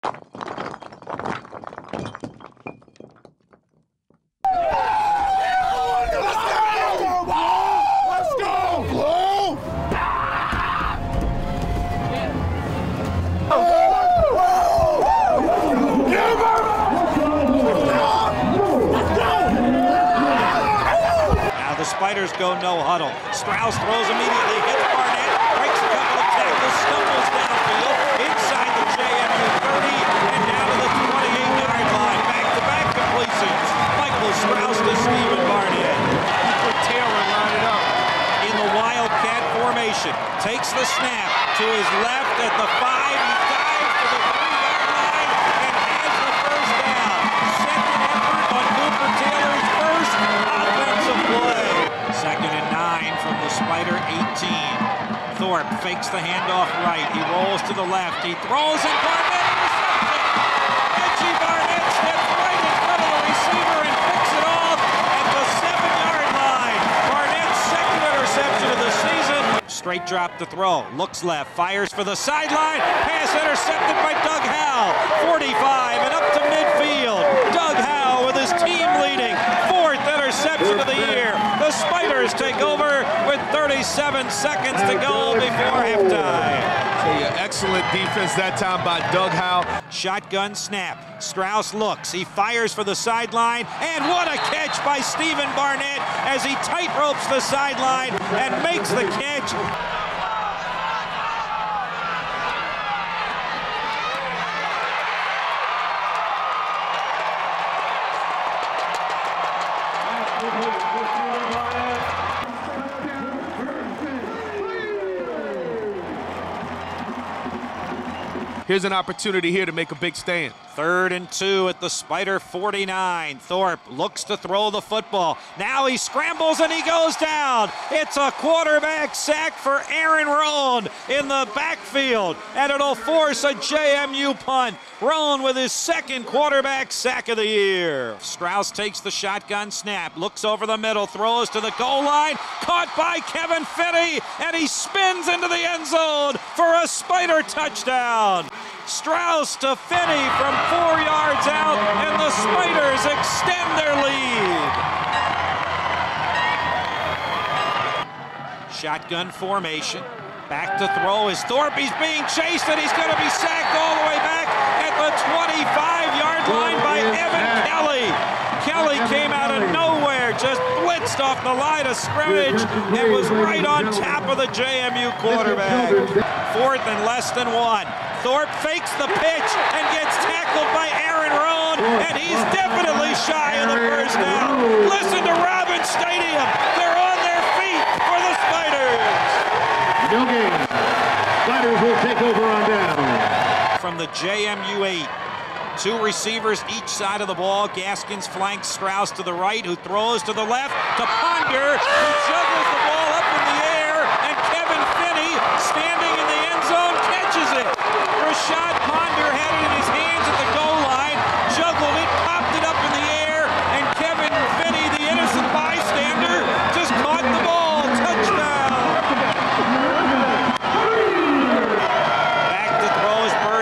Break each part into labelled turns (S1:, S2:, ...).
S1: Now the Spiders go no huddle. Strauss throws immediately, hits Barnett, breaks a couple of tackles, stumbles downfield, inside the JMU 30, and down to the 28-yard line. Back-to-back completions. Michael Strauss to Stephen Barnett.
S2: Taylor line it up.
S1: In the Wildcat formation, takes the snap to his left at the five. He dives to the three-yard line and has the first down. Second effort on Cooper Taylor's first offensive play. Second and nine from the Spider 18. Thorpe fakes the handoff right. He rolls to the left. He throws and Straight drop to throw. Looks left. Fires for the sideline. Pass intercepted by Doug Howe. 45 and up to midfield. Doug Howe with his team leading fourth interception of the year. The Spiders take over with 37 seconds to go before halftime.
S2: So yeah, excellent defense that time by Doug Howe.
S1: Shotgun snap. Strauss looks. He fires for the sideline. And what a catch by Stephen Barnett as he tightropes the sideline and makes the catch.
S2: Here's an opportunity here to make a big stand.
S1: Third and two at the Spider 49. Thorpe looks to throw the football. Now he scrambles and he goes down. It's a quarterback sack for Aaron Roan in the backfield, and it'll force a JMU punt. Roan with his second quarterback sack of the year. Strauss takes the shotgun snap, looks over the middle, throws to the goal line, caught by Kevin Finney, and he spins into the end zone for a Spider touchdown. Strauss to Finney from four yards out, and the Spiders extend their lead. Shotgun formation. Back to throw is Thorpe. He's being chased, and he's going to be sacked all the way back at the 25-yard line by Evan Kelly. Kelly came out of nowhere, just blitzed off the line of scrimmage, and was right on top of the JMU quarterback. Fourth and less than one. Thorpe fakes the pitch and gets tackled by Aaron Roan, and he's definitely shy of the first down. Listen to Robins Stadium. They're on their feet for the Spiders.
S3: No gain. Spiders will take over on down.
S1: From the JMU 8. Two receivers each side of the ball. Gaskins flanks Strauss to the right, who throws to the left to Ponder, who juggles the ball up in the air,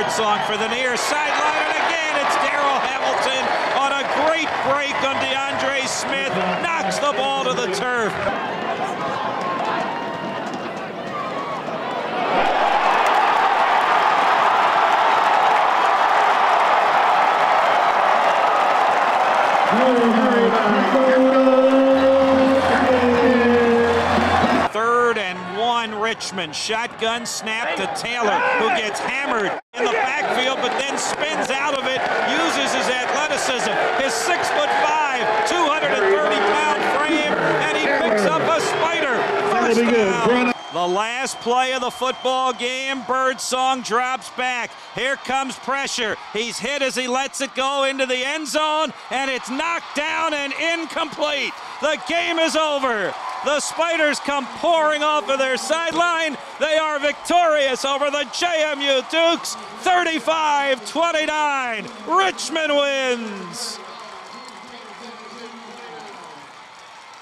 S1: is for the near sideline, and again it's Daryl Hamilton on a great break on DeAndre Smith, knocks the ball to the turf. Richmond. Shotgun snap to Taylor, who gets hammered in the backfield, but then spins out of it, uses his athleticism, his six foot five, 230 pound frame, and he picks up a spider. First down. The last play of the football game, Birdsong drops back. Here comes pressure. He's hit as he lets it go into the end zone, and it's knocked down and incomplete. The game is over. The Spiders come pouring off of their sideline. They are victorious over the JMU Dukes, 35-29. Richmond wins.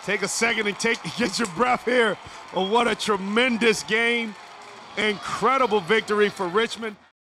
S2: Take a second and take get your breath here. Oh, what a tremendous game. Incredible victory for Richmond.